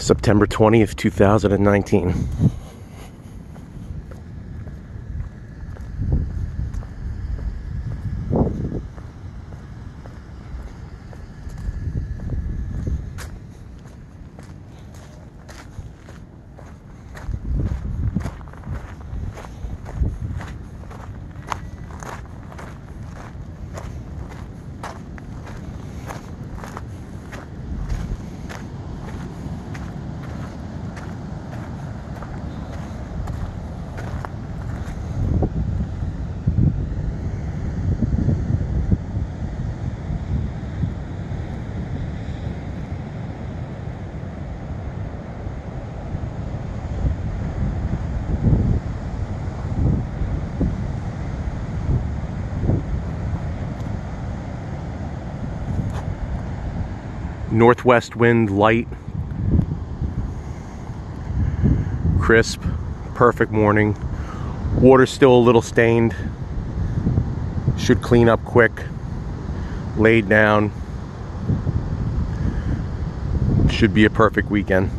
September 20th, 2019. Northwest wind light. Crisp, perfect morning. Water's still a little stained. Should clean up quick. Laid down. Should be a perfect weekend.